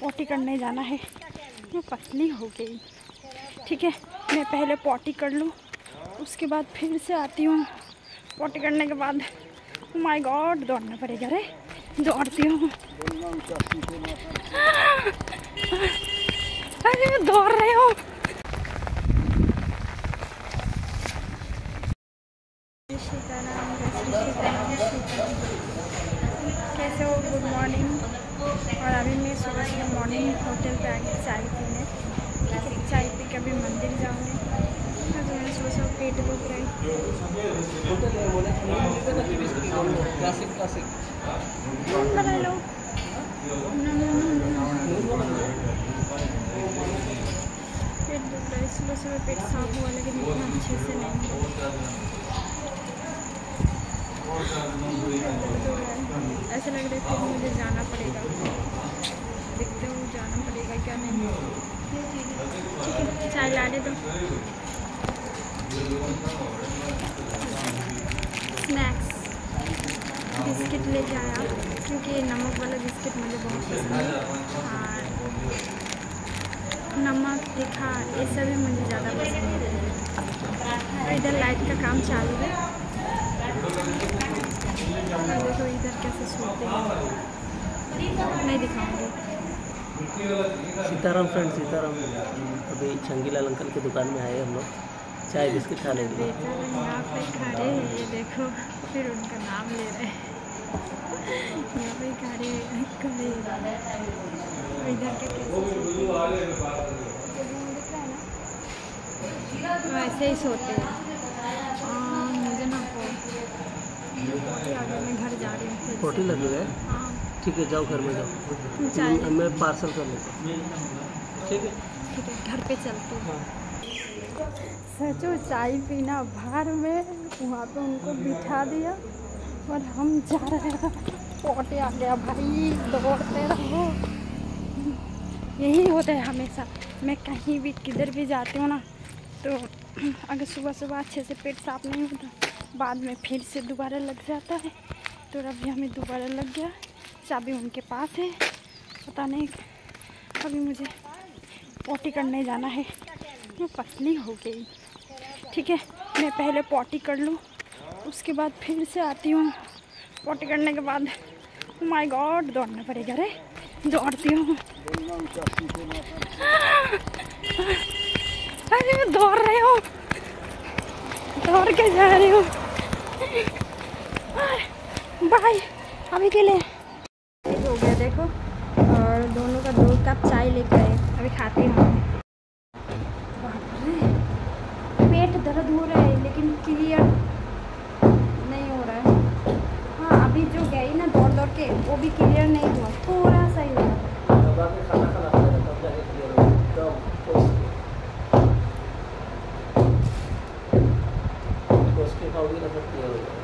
Potty करने जाना है। मैं पतली हो गई। ठीक है, मैं पहले पोटी कर लूँ, उसके बाद फिर से आती हूँ। पोटी करने के बाद माय गॉड दौड़ना पड़ेगा अरे दौड़ती हूँ। अरे, मैं दौड़ रही हूँ सीताराम जय श्री सीताराम जय सीताराम कैसे हो गुड मॉर्निंग और अभी मैं सुबह सुबह मॉर्निंग होटल पे आ गई चाय पीने ठीक है चाय पी के अभी मंदिर जाऊँगी। तो दुख रही है। सुबह पेट साफ़ हुआ, लेकिन इतना अच्छे से नहीं है। ऐसा लग रहा है मुझे जाना पड़ेगा। देखते हो जाना पड़ेगा क्या नहीं। चाय ला स्नैक्स बिस्किट लेके आया क्योंकि नमक वाला बिस्किट मुझे बहुत पसंद है और नमक तीखा ये सभी मुझे ज़्यादा पसंद है इधर लाइट का काम चालू है देखो इधर कैसे सोते हैं नहीं दिखाऊँगी सीताराम फ्रेंड सीताराम। अभी छंगीलाल अंकल की दुकान में आए हम लोग। चाय बिस्किट खा लेंगे बेचारे यहाँ पे हैं ये देखो फिर उनका नाम ले रहे हैं। यहाँ पे खड़े हैं, के सोते हैं। रहा है ही हैं। हाँ, मुझे ना को घर जा रही हूँ। है? हाँ। ठीक है जाओ घर में जाओ। मैं- पार्सल कर लेता ठीक है? ठीक है घर पे चलते हैं। सचो चाय पीना बाहर में वहाँ पे उनको बिठा दिया और हम जा रहे हैं। पोटे आ गया भाई दौड़ते रहो। यही होता है हमेशा। मैं कहीं भी किधर भी जाती हूँ ना तो अगर सुबह सुबह अच्छे से पेट साफ़ नहीं होता बाद में फिर से दोबारा लग जाता है। तो अभी हमें दोबारा लग गया। चाबी उनके पास है। पता नहीं, अभी मुझे पोटी करने जाना है। मैं पतली हो गई। ठीक है, मैं पहले पोटी कर लूँ, उसके बाद फिर से आती हूँ। पोटी करने के बाद माय गॉड दौड़ना पड़ेगा रे। दौड़ती हूँ। अरे, मैं दौड़ रही हूँ। दौड़ के जा रही हूँ। बाय अभी के लिए। देखो। और दोनों का दो कप चाय लेकर आए। अभी खाती हूँ। पेट दर्द हो रहा है, लेकिन क्लियर नहीं हो रहा है। हाँ अभी जो गई ना दौड़ दौड़ के, वो भी क्लियर नहीं हुआ। थोड़ा सा ही हुआ खाना खाना पड़ेगा तब जाके clear होगा। तब पोस्ट- पोस्ट के खाओगी ना तब clear हो जाएगा।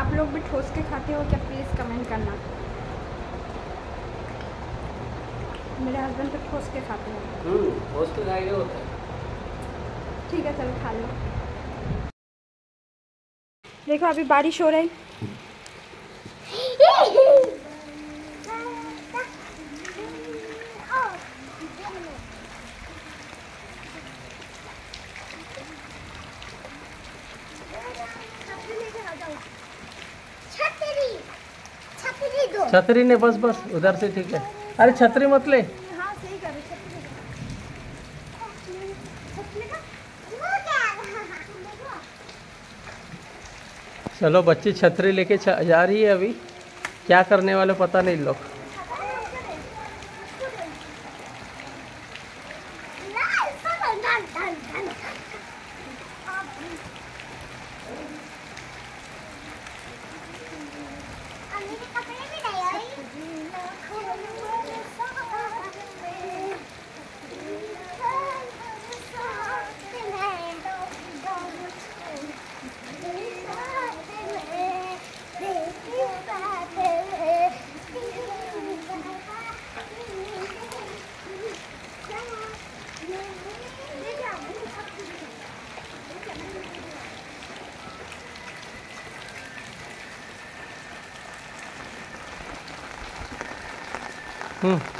आप लोग भी ठोस के खाते हो क्या? प्लीज़ कमेंट करना। मेरे हस्बैंड तो ठोस के खाते हैं। हम्म के खाएँगे होता है। ठीक है चलो खा लो। देखो अभी बारिश हो रही छतरी छतरी ने बस बस उधर से ठीक है। अरे छतरी मत ले। हाँ चलो बच्ची छतरी लेके जा रही है अभी। क्या करने वाले पता नहीं लोग। Hmm.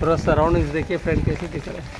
पूरा सराउंडिंग्स देखिए फ्रेंड कैसे दिख रहा है।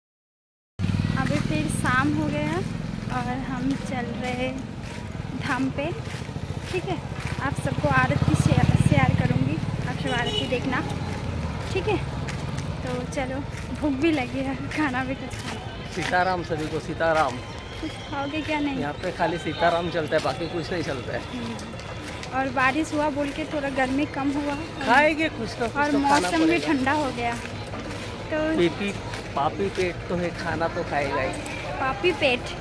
शाम हो गया और हम चल रहे धाम पे। ठीक है? आप सबको आरती शेयर शेयर करूँगी आप सब आरती देखना। ठीक है? तो चलो भूख भी लगी है खाना भी कुछ खाना सीताराम सभी को सीताराम। कुछ खाओगे क्या नहीं? यहाँ पे खाली सीताराम चलता है बाकी कुछ नहीं चलता है। हम्म। और बारिश हुआ बोल के थोड़ा गर्मी कम हुआ। खाएँगे कुछ कुछ और तो मौसम भी ठंडा हो गया। तो पापी पेट तो है खाना तो खाएगा ही। पापी पेट।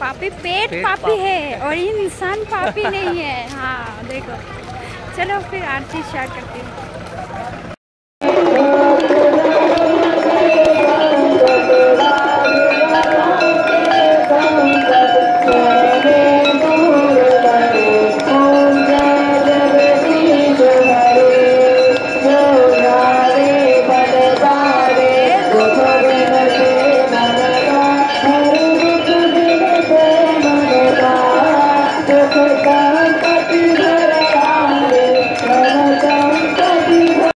पापी पेट, पेट पापी पापी। है और ये इंसान पापी नहीं है। हाँ देखो। चलो फिर आरती शेयर करती हूँ।